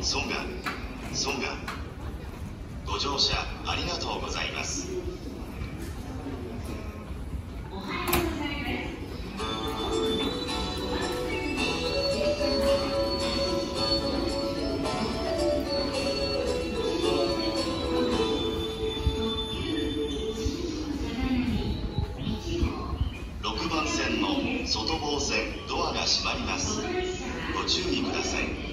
ソンガソンガご乗車ありがとうございます。6番線の外房線ドアが閉まります。ご注意ください。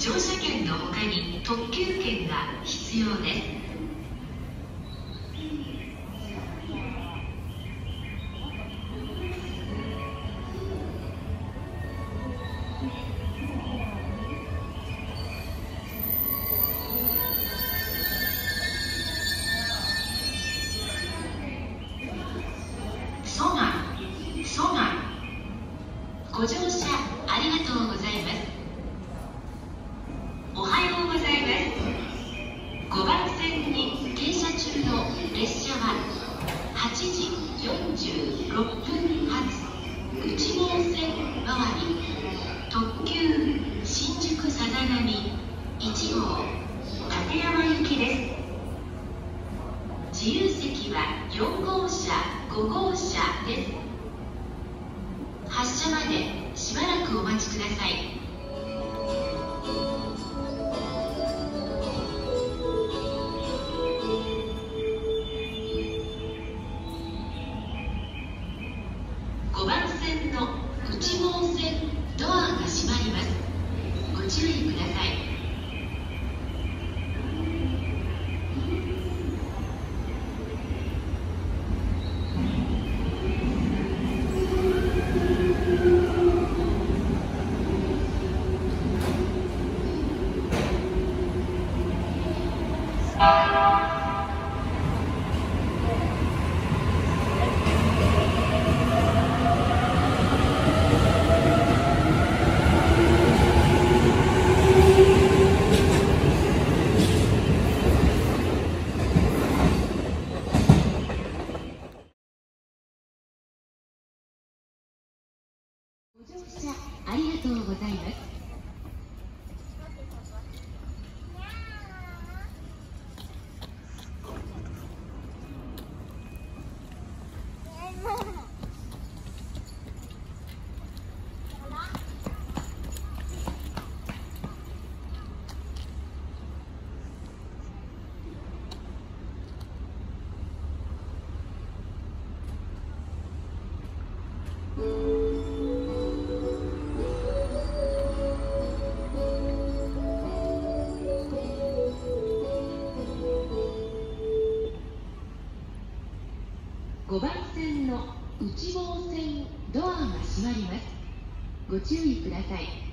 乗車券の他に特急券が必要ですご乗 Optimal 線の内房線ドアが閉まります。ご注意ください。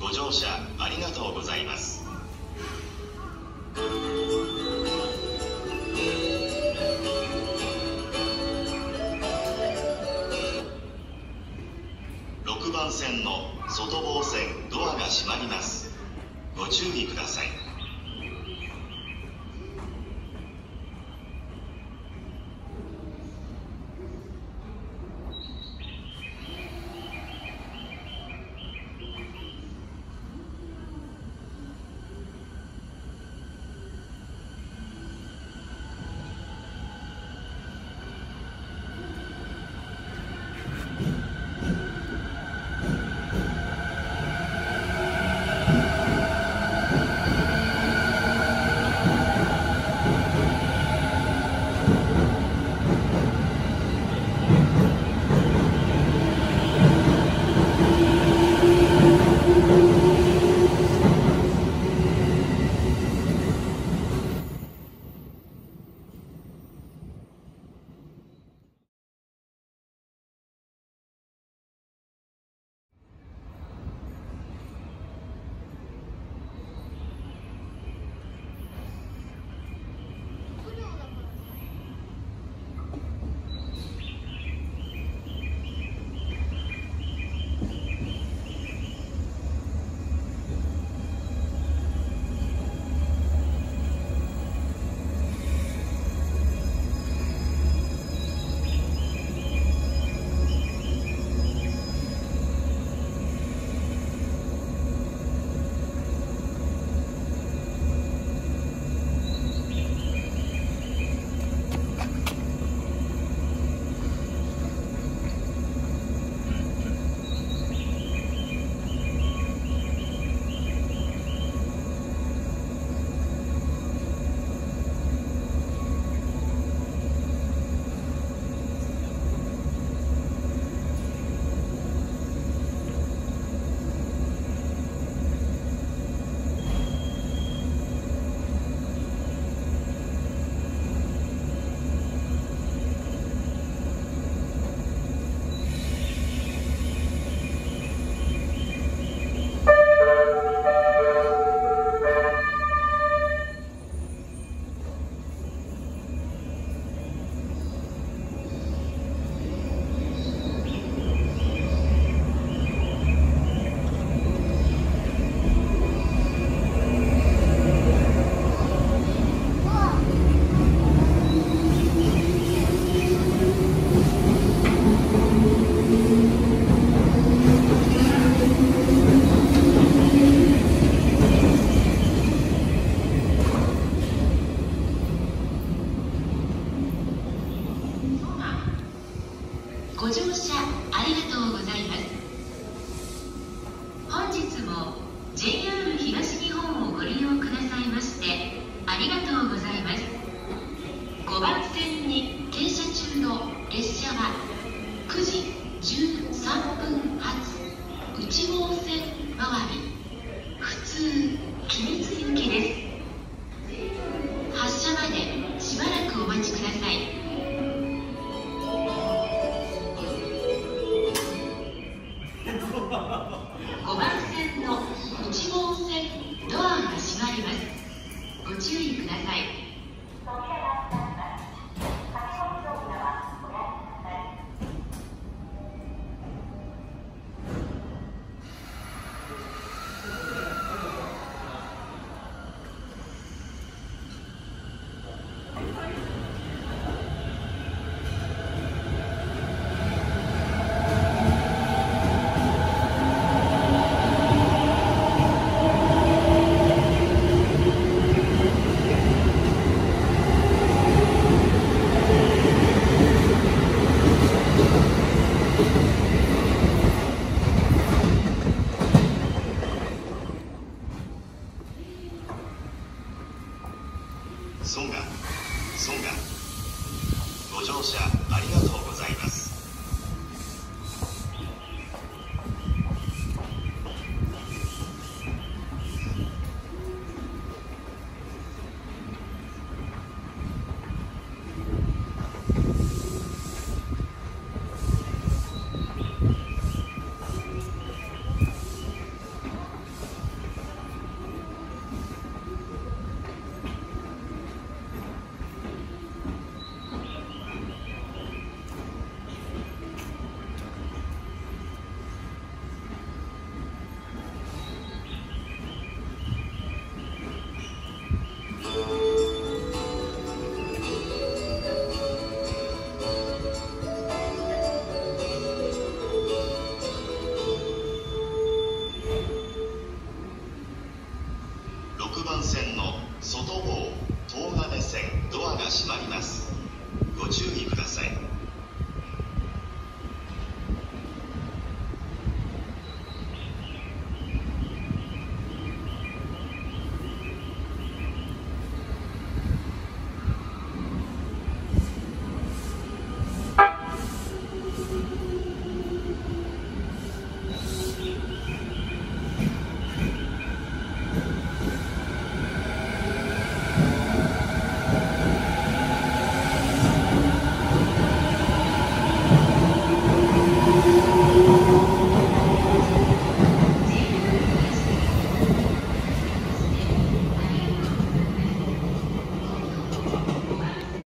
ご乗車ありがとうございます。6番線の外房線ドアが閉まります。ご注意ください。ご乗車ありがとうございます。ソンガソンガ。ご乗車ありがとうございます。